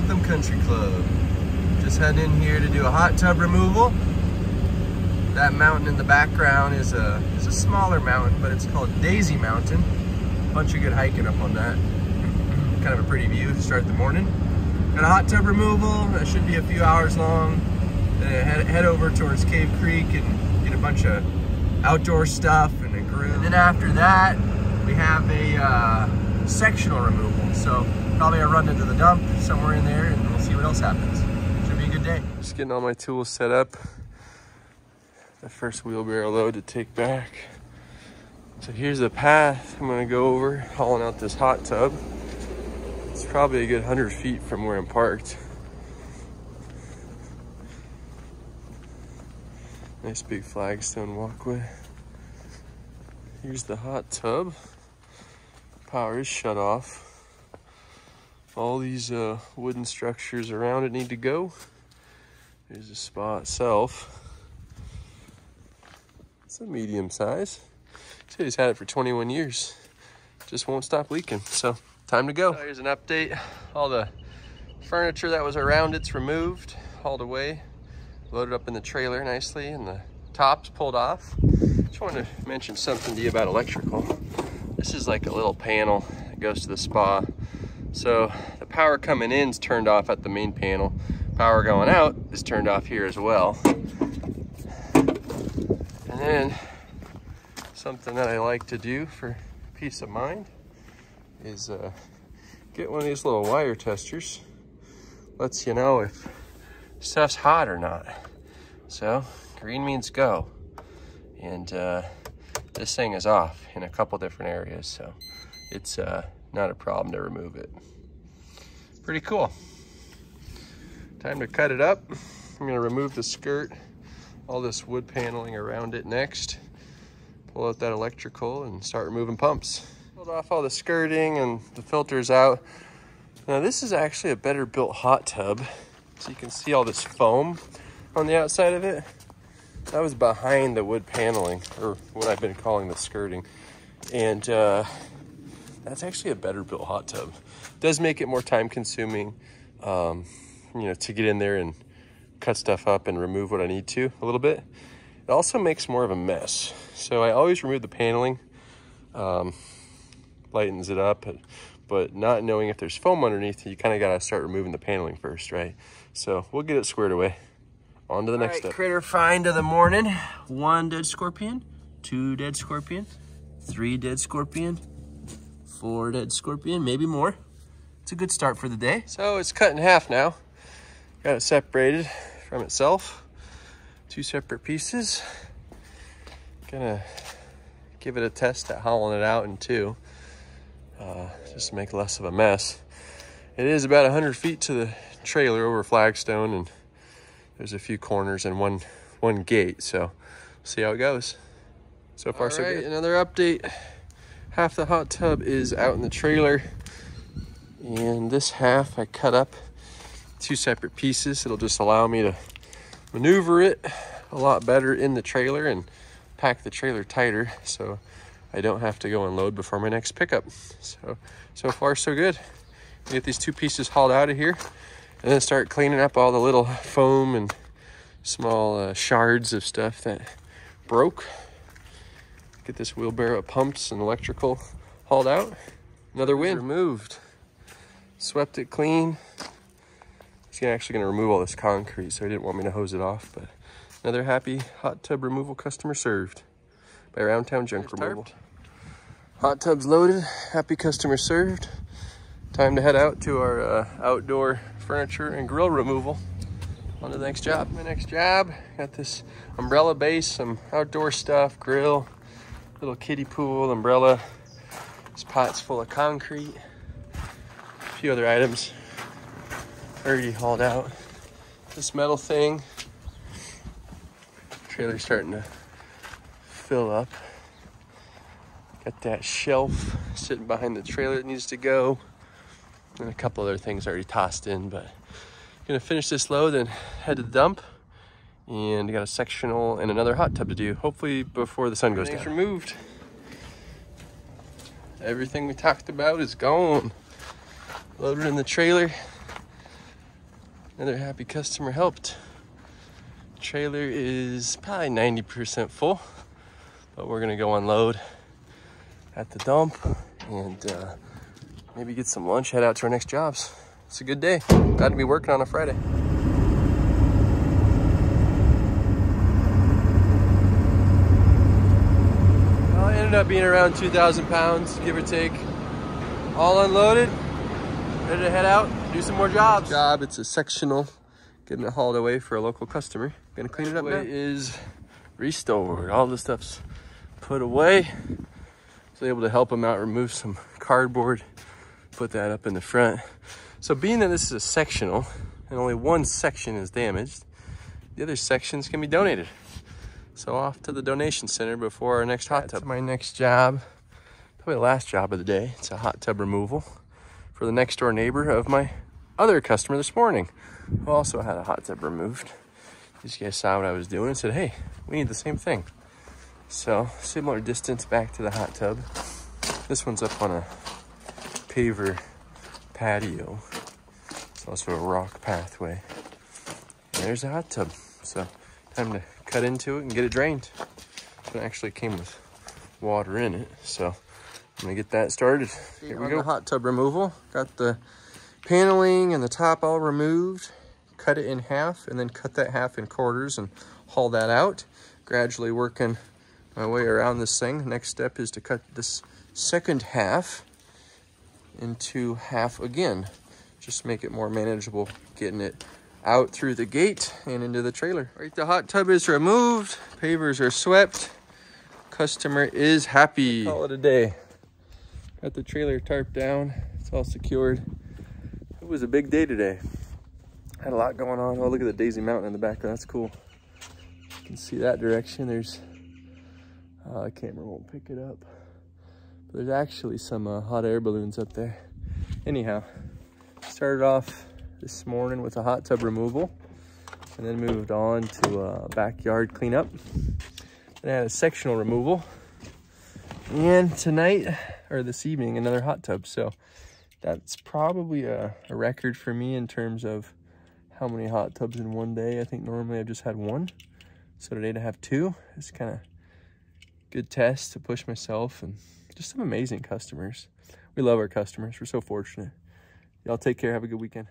Anthem Country Club. Just heading in here to do a hot tub removal. That mountain in the background is a, is a smaller mountain, but it's called Daisy Mountain. Bunch of good hiking up on that. kind of a pretty view to start the morning. Got a hot tub removal, that should be a few hours long. Then head, head over towards Cave Creek and get a bunch of outdoor stuff and a grill. And then after that, we have a uh, sectional removal. So probably a run into the dump somewhere in there and we'll see what else happens. Should be a good day. Just getting all my tools set up. The first wheelbarrow load to take back. So here's the path I'm gonna go over, hauling out this hot tub. It's probably a good 100 feet from where I'm parked. Nice big flagstone walkway. Here's the hot tub. Power is shut off. All these uh, wooden structures around it need to go. There's the spa itself. It's a medium size. He's had it for 21 years. Just won't stop leaking. So time to go. Here's an update. All the furniture that was around it's removed, hauled away, loaded up in the trailer nicely, and the tops pulled off. Just wanted to mention something to you about electrical. This is like a little panel that goes to the spa. So the power coming in is turned off at the main panel. Power going out is turned off here as well. And then something that I like to do for peace of mind is uh, get one of these little wire testers. Lets you know if stuff's hot or not. So green means go. And uh, this thing is off in a couple different areas. So it's uh, not a problem to remove it. Pretty cool. Time to cut it up. I'm gonna remove the skirt, all this wood paneling around it next. Pull out that electrical and start removing pumps. Pulled off all the skirting and the filters out. Now this is actually a better built hot tub. So you can see all this foam on the outside of it. That was behind the wood paneling, or what I've been calling the skirting. And uh, that's actually a better built hot tub. Does make it more time consuming, um, you know, to get in there and cut stuff up and remove what I need to a little bit. It also makes more of a mess. So I always remove the paneling. Um, lightens it up, but not knowing if there's foam underneath, you kind of got to start removing the paneling first, right? So we'll get it squared away. On to the All next right, step. Critter find of the morning. One dead scorpion, two dead scorpion, three dead scorpion, four dead scorpion, maybe more. It's a good start for the day. So it's cut in half now. Got it separated from itself. Two separate pieces. Gonna give it a test at hauling it out in two uh, just to make less of a mess. It is about 100 feet to the trailer over flagstone and there's a few corners and one one gate so see how it goes. So far so good. another update. Half the hot tub is out in the trailer. And this half I cut up two separate pieces. It'll just allow me to maneuver it a lot better in the trailer and pack the trailer tighter so I don't have to go and load before my next pickup. So, so far so good. Get these two pieces hauled out of here and then start cleaning up all the little foam and small uh, shards of stuff that broke. Get this wheelbarrow of pumps and electrical hauled out. Another win. Removed. Swept it clean. He's actually gonna remove all this concrete, so he didn't want me to hose it off, but another happy hot tub removal customer served by Around Town Junk Removal. Hot tubs loaded, happy customer served. Time to head out to our uh, outdoor furniture and grill removal. On to the next job. My next job, got this umbrella base, some outdoor stuff, grill, little kiddie pool, umbrella. This pot's full of concrete. A few other items already hauled out. This metal thing, trailer's starting to fill up. Got that shelf sitting behind the trailer that needs to go. And a couple other things already tossed in, but gonna finish this load and head to the dump. And I got a sectional and another hot tub to do, hopefully before the sun goes down. removed. Everything we talked about is gone. Loaded in the trailer. Another happy customer helped. Trailer is probably 90% full, but we're gonna go unload at the dump and uh, maybe get some lunch, head out to our next jobs. It's a good day. Glad to be working on a Friday. Well, I ended up being around 2,000 pounds, give or take. All unloaded, ready to head out, do some more jobs. Job, it's a sectional, getting it hauled away for a local customer. Gonna clean it up now. is restored. All the stuff's put away. So able to help them out, remove some cardboard, put that up in the front. So being that this is a sectional and only one section is damaged, the other sections can be donated. So off to the donation center before our next hot tub. My next job, probably the last job of the day. It's a hot tub removal for the next door neighbor of my other customer this morning, who also had a hot tub removed. These guys saw what I was doing and said, hey, we need the same thing. So similar distance back to the hot tub. This one's up on a paver patio. It's also a rock pathway. And there's a hot tub. So time to cut into it and get it drained. It actually came with water in it. So I'm gonna get that started. Here we go. hot tub removal. Got the paneling and the top all removed. Cut it in half and then cut that half in quarters and haul that out. Gradually working my way around this thing. Next step is to cut this second half into half again. Just make it more manageable getting it out through the gate and into the trailer. Right, the hot tub is removed. Pavers are swept. Customer is happy. Call it a day. Got the trailer tarp down. It's all secured. It was a big day today. Had a lot going on. Oh, look at the Daisy Mountain in the back. That's cool. You can see that direction. There's, uh, camera won't pick it up. There's actually some uh, hot air balloons up there. Anyhow, started off this morning with a hot tub removal and then moved on to a backyard cleanup. Then I had a sectional removal. And tonight, or this evening, another hot tub. So that's probably a, a, record for me in terms of how many hot tubs in one day. I think normally I've just had one. So today to have two is kind of good test to push myself and just some amazing customers. We love our customers. We're so fortunate. Y'all take care. Have a good weekend.